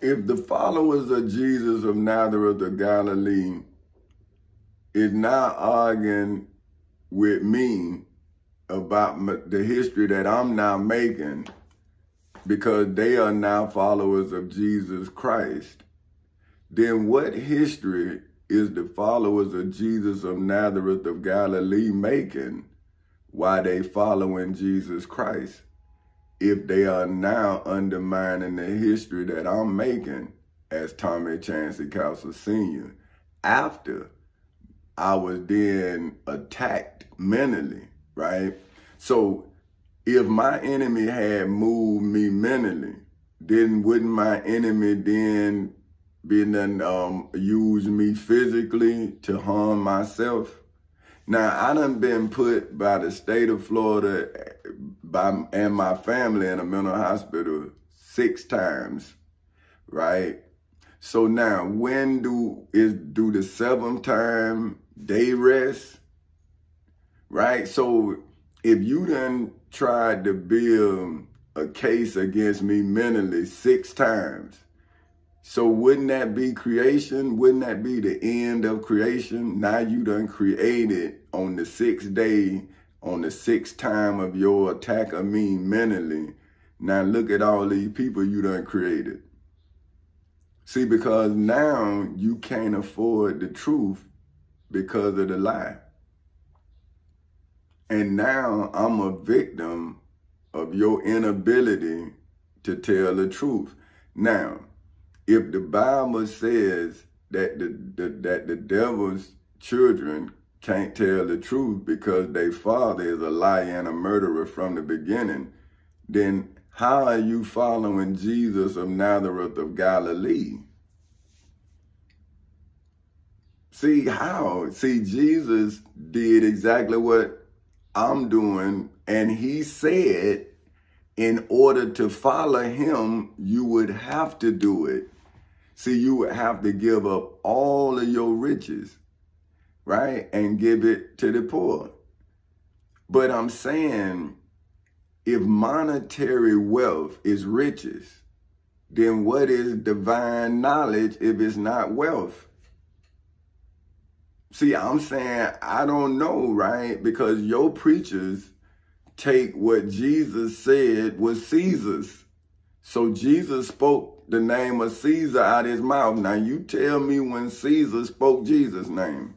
if the followers of Jesus of Nazareth of Galilee is now arguing with me about the history that I'm now making because they are now followers of Jesus Christ, then what history is the followers of Jesus of Nazareth of Galilee making while they following Jesus Christ? If they are now undermining the history that I'm making as Tommy Chanci Castle Sr. after I was then attacked mentally, right? So if my enemy had moved me mentally, then wouldn't my enemy then be then um, use me physically to harm myself? Now, I done been put by the state of Florida by and my family in a mental hospital six times, right? So now, when do is do the seventh time day rest? Right? So if you done tried to build a case against me mentally six times, so wouldn't that be creation? Wouldn't that be the end of creation? Now you done created on the sixth day, on the sixth time of your attack of me mentally. Now look at all these people you done created. See, because now you can't afford the truth because of the lie. And now I'm a victim of your inability to tell the truth. Now, if the Bible says that the, the that the devil's children can't tell the truth because their father is a liar and a murderer from the beginning, then how are you following Jesus of Nazareth of Galilee? See how? See, Jesus did exactly what I'm doing. And he said, in order to follow him, you would have to do it. See, you would have to give up all of your riches, right? And give it to the poor. But I'm saying, if monetary wealth is riches, then what is divine knowledge if it's not wealth? See, I'm saying I don't know, right? Because your preachers take what Jesus said was Caesar's. So Jesus spoke the name of Caesar out his mouth. Now you tell me when Caesar spoke Jesus' name.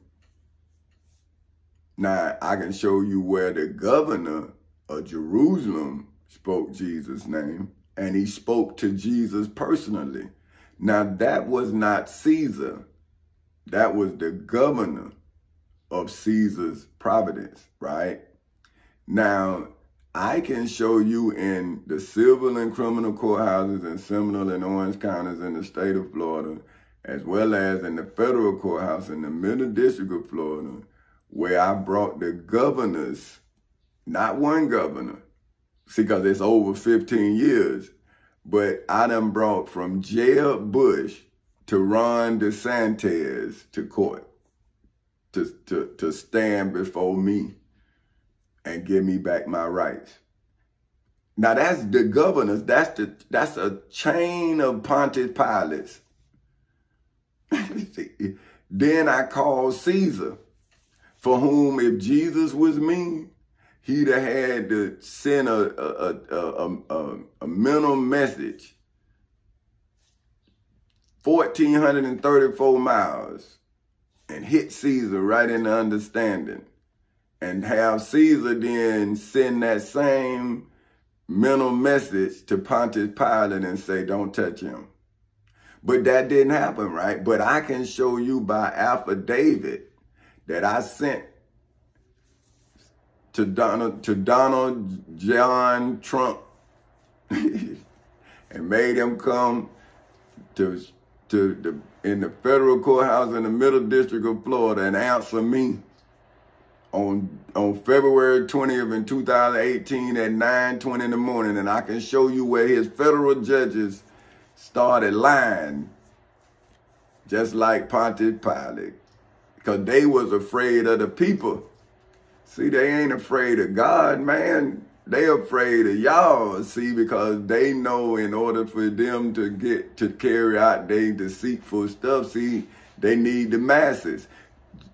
Now I can show you where the governor of Jerusalem spoke Jesus' name and he spoke to Jesus personally. Now that was not Caesar. That was the governor of Caesar's providence, right? Now, I can show you in the civil and criminal courthouses in Seminole and Orange counties in the state of Florida, as well as in the federal courthouse in the middle district of Florida, where I brought the governors, not one governor, see, because it's over 15 years, but I done brought from Jeb Bush to Ron DeSantis to court to, to, to stand before me and give me back my rights. Now that's the governors. That's the that's a chain of Pontius Pilates. then I called Caesar, for whom if Jesus was me, he'd have had to send a a, a, a, a mental message 1,434 miles and hit Caesar right in the understanding and have Caesar then send that same mental message to Pontius Pilate and say, don't touch him. But that didn't happen, right? But I can show you by affidavit that I sent to Donald, to Donald John Trump and made him come to to the in the federal courthouse in the middle district of Florida and answer me on on February 20th in 2018 at 9:20 in the morning. And I can show you where his federal judges started lying just like Pontius Pilate because they was afraid of the people see they ain't afraid of God man they afraid of y'all, see, because they know in order for them to get to carry out their deceitful stuff, see, they need the masses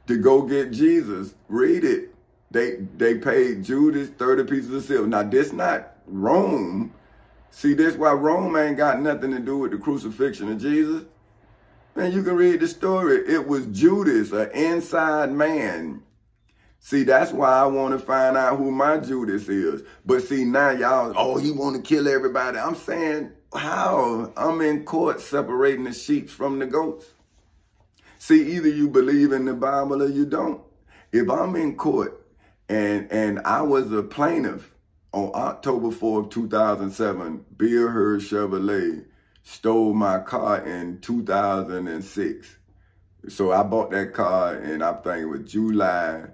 to go get Jesus. Read it. They they paid Judas 30 pieces of silver. Now this not Rome. See, this why Rome ain't got nothing to do with the crucifixion of Jesus. Man, you can read the story. It was Judas, an inside man See, that's why I want to find out who my Judas is. But see, now y'all, oh, he want to kill everybody. I'm saying, how? I'm in court separating the sheep from the goats. See, either you believe in the Bible or you don't. If I'm in court and and I was a plaintiff on October 4th, 2007, Bill Heard Chevrolet stole my car in 2006. So I bought that car and I think it was July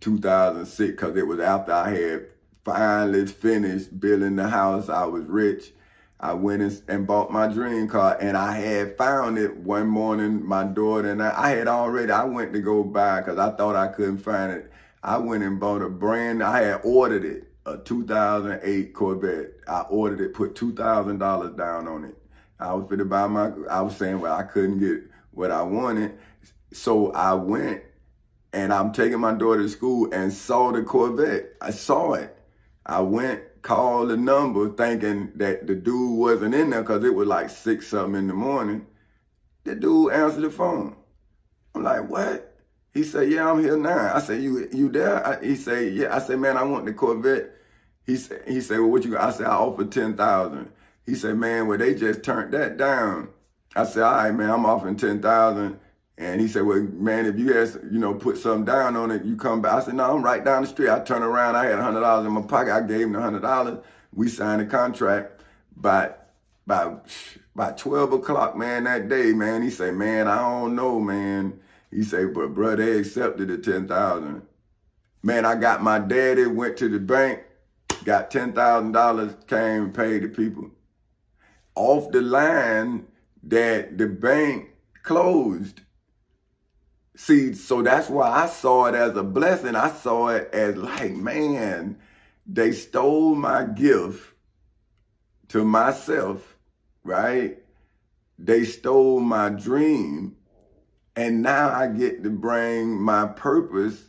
2006 because it was after I had finally finished building the house. I was rich. I went and bought my dream car and I had found it one morning. My daughter and I, I had already, I went to go buy because I thought I couldn't find it. I went and bought a brand, I had ordered it, a 2008 Corvette. I ordered it, put $2,000 down on it. I was going to buy my, I was saying, well, I couldn't get what I wanted. So I went and I'm taking my daughter to school and saw the Corvette. I saw it. I went, called the number thinking that the dude wasn't in there because it was like six something in the morning. The dude answered the phone. I'm like, what? He said, yeah, I'm here now. I said, you you there? I, he said, yeah. I said, man, I want the Corvette. He said, he said, well, what you got? I said, I offer 10000 He said, man, well, they just turned that down. I said, all right, man, I'm offering 10000 and he said, well, man, if you had, you know, put something down on it, you come back. I said, no, I'm right down the street. I turn around. I had $100 in my pocket. I gave him the $100. We signed a contract. By, by, by 12 o'clock, man, that day, man, he said, man, I don't know, man. He said, but bro, they accepted the 10000 Man, I got my daddy, went to the bank, got $10,000, came and paid the people. Off the line that the bank closed. See, so that's why I saw it as a blessing. I saw it as like, man, they stole my gift to myself, right? They stole my dream. And now I get to bring my purpose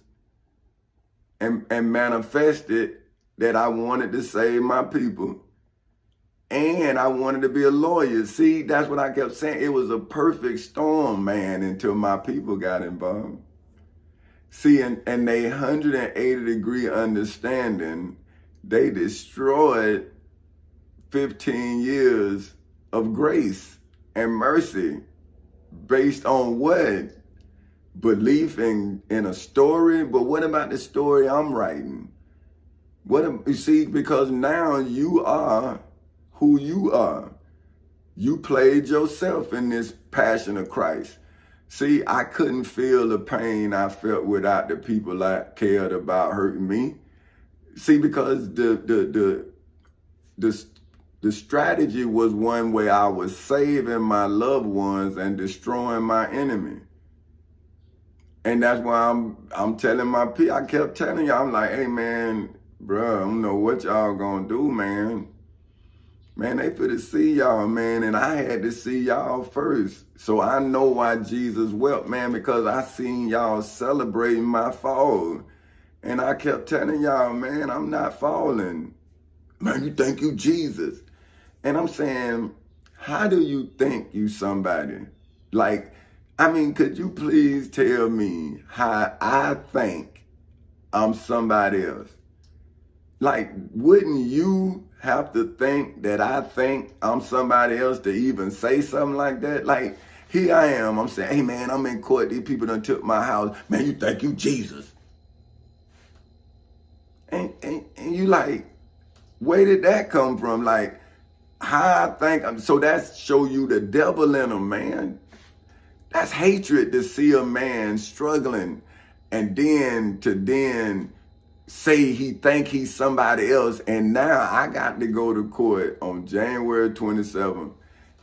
and, and manifest it that I wanted to save my people and I wanted to be a lawyer. See, that's what I kept saying. It was a perfect storm, man, until my people got involved. See, and, and they 180 degree understanding, they destroyed 15 years of grace and mercy based on what? Belief in, in a story. But what about the story I'm writing? What you see, because now you are who you are. You played yourself in this passion of Christ. See, I couldn't feel the pain I felt without the people that cared about hurting me. See, because the the the the the strategy was one way I was saving my loved ones and destroying my enemy. And that's why I'm I'm telling my people, I kept telling y'all, I'm like, hey man, bro, I don't know what y'all gonna do, man. Man, they for to see y'all, man, and I had to see y'all first. So I know why Jesus wept, man, because I seen y'all celebrating my fall. And I kept telling y'all, man, I'm not falling. Man, you think you Jesus. And I'm saying, how do you think you somebody? Like, I mean, could you please tell me how I think I'm somebody else? Like, wouldn't you have to think that I think I'm somebody else to even say something like that. Like, here I am. I'm saying, hey, man, I'm in court. These people done took my house. Man, you think you Jesus. And, and, and you like, where did that come from? Like, I think, um, so that show you the devil in a man. That's hatred to see a man struggling and then to then say he think he's somebody else. And now I got to go to court on January 27th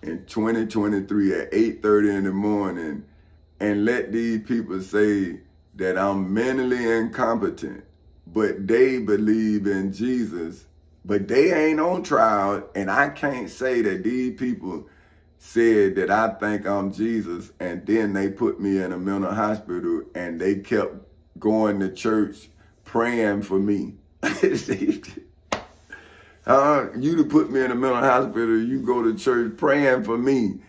in 2023 at 8.30 in the morning and let these people say that I'm mentally incompetent but they believe in Jesus, but they ain't on trial. And I can't say that these people said that I think I'm Jesus, and then they put me in a mental hospital and they kept going to church praying for me. uh, you to put me in a mental hospital, you go to church praying for me.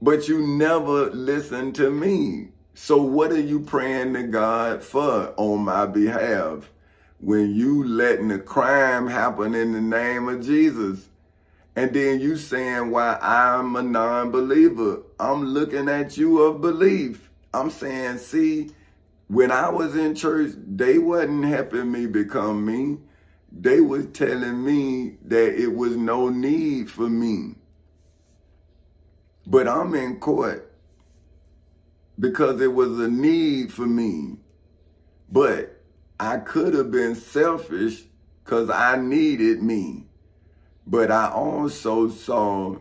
But you never listen to me. So what are you praying to God for on my behalf when you letting the crime happen in the name of Jesus? And then you saying why I'm a non-believer. I'm looking at you of belief. I'm saying, see, when I was in church, they wasn't helping me become me. They was telling me that it was no need for me. But I'm in court because it was a need for me. But I could have been selfish because I needed me. But I also saw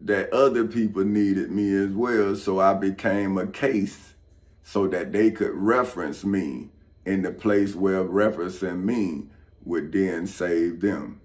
that other people needed me as well. So I became a case so that they could reference me in the place where referencing me would then save them.